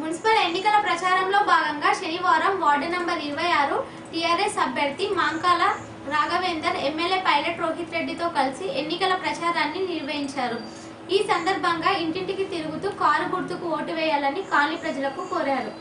Municipal ఎన్నికల ప్రచారంలో భాగంగా శనివారం వార్డు నంబర్ ఇరవై ఆరు టీఆర్ఎస్ అభ్యర్థి మాంకాల రాఘవేందర్ ఎమ్మెల్యే పైలట్ రోహిత్ రెడ్డితో కలిసి ఎన్నికల ప్రచారాన్ని నిర్వహించారు. ఈ సందర్భంగా ఇంటింటికి తిరుగుతూ కారు గుర్తుకు ఓటు వేయాలని కాలనీ ప్రజలకు కోరారు.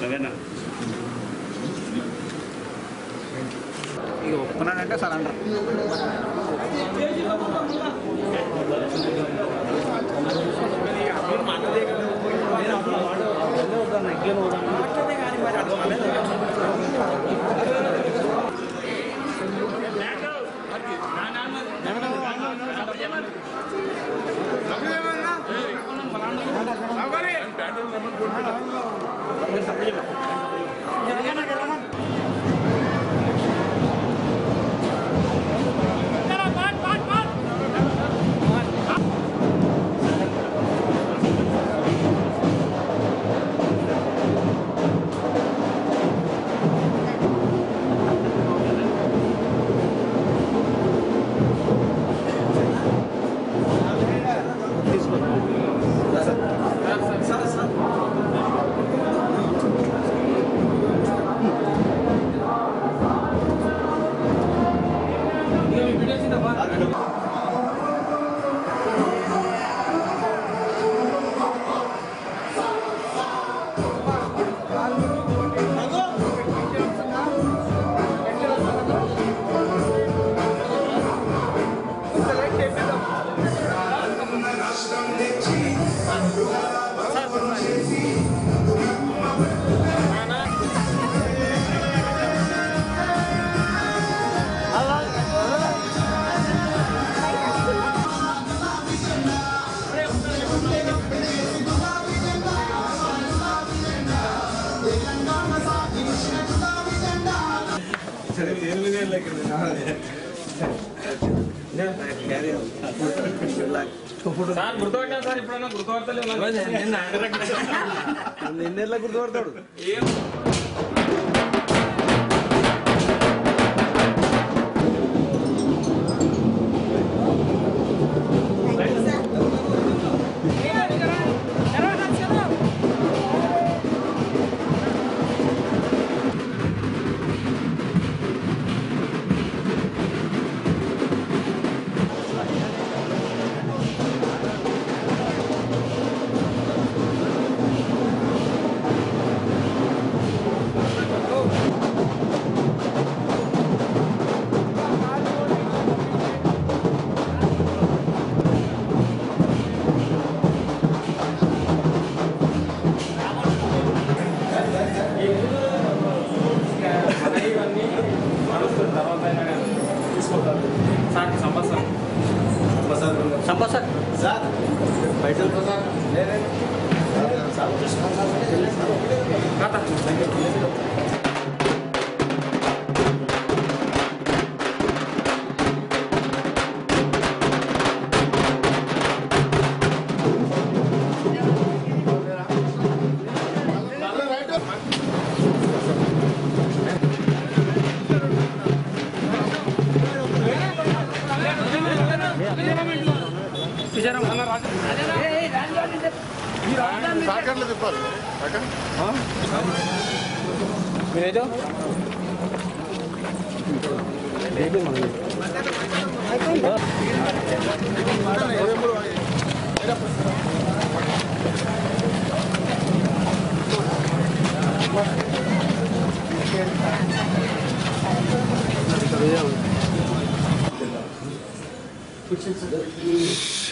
Savena. ఇక ఒప్పుకున్నానంటే సరెండర్. సార్ గుర్తుపట్టాను నిన్నెట్లా గుర్తుపడతాడు? సార్ సంవత్సరం సంపత్ సార్ పైసలు సాకర్లు తిప్పాలి మీరేదో Which is the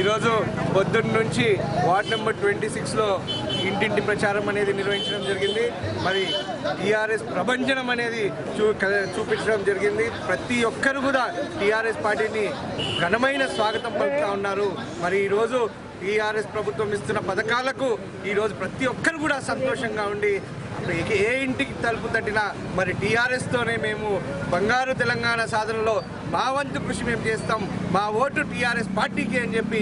ఈరోజు పొద్దున్న నుంచి వార్డ్ నెంబర్ ట్వంటీ సిక్స్లో ఇంటింటి ప్రచారం అనేది నిర్వహించడం జరిగింది. మరి టీఆర్ఎస్ ప్రభంజనం అనేది చూ చూపించడం జరిగింది. ప్రతి ఒక్కరు కూడా టీఆర్ఎస్ పార్టీని ఘనమైన స్వాగతం పలుకుతా ఉన్నారు. మరి ఈరోజు టీఆర్ఎస్ ప్రభుత్వం ఇస్తున్న పథకాలకు ఈరోజు ప్రతి ఒక్కరు కూడా సంతోషంగా ఉండి ఏ ఇంటికి తలుపు తట్టినా మరి టీఆర్ఎస్తోనే మేము బంగారు తెలంగాణ సాధనలో మా వంతు కృషి మేము చేస్తాం. మా ఓటు టీఆర్ఎస్ పార్టీకి అని చెప్పి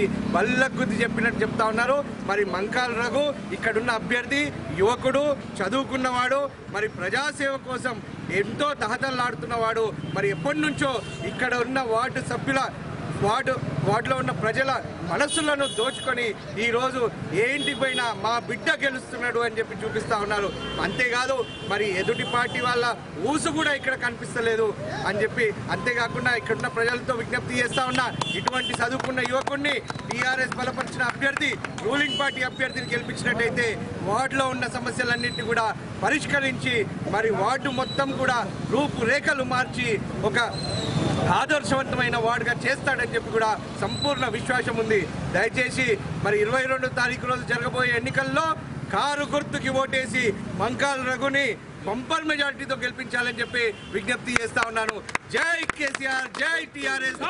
గుద్ది చెప్పినట్టు చెప్తా ఉన్నారు. మరి మంకాల రఘు ఇక్కడున్న అభ్యర్థి యువకుడు చదువుకున్నవాడు మరి ప్రజాసేవ కోసం ఎంతో తహతల్లాడుతున్నవాడు మరి ఎప్పటి నుంచో ఇక్కడ ఉన్న వార్డు సభ్యుల వార్డు వార్డులో ఉన్న ప్రజల మనస్సులను దోచుకొని ఈరోజు ఏ ఇంటికి పోయినా మా బిడ్డ గెలుస్తున్నాడు అని చెప్పి చూపిస్తూ ఉన్నారు. అంతేకాదు మరి ఎదుటి పార్టీ వాళ్ళ ఊసు కూడా ఇక్కడ కనిపిస్తలేదు అని చెప్పి అంతేకాకుండా ఇక్కడున్న ప్రజలతో విజ్ఞప్తి చేస్తూ ఉన్నా. ఇటువంటి చదువుకున్న యువకుడిని టీఆర్ఎస్ బలపరిచిన అభ్యర్థి రూలింగ్ పార్టీ అభ్యర్థిని గెలిపించినట్టయితే వార్డులో ఉన్న సమస్యలన్నింటినీ కూడా పరిష్కరించి మరి వార్డు మొత్తం కూడా రూపురేఖలు మార్చి ఒక ఆదర్శవంతమైన వాడుగా చేస్తాడని చెప్పి కూడా సంపూర్ణ విశ్వాసం ఉంది. దయచేసి మరి ఇరవై రెండు తారీఖు రోజు జరగబోయే ఎన్నికల్లో కారు గుర్తుకి ఓటేసి మంకాల రఘుని పంపర్ మెజార్టీతో గెలిపించాలని చెప్పి విజ్ఞప్తి చేస్తా ఉన్నాను. జై కేసీఆర్ జై టీఆర్ఎస్.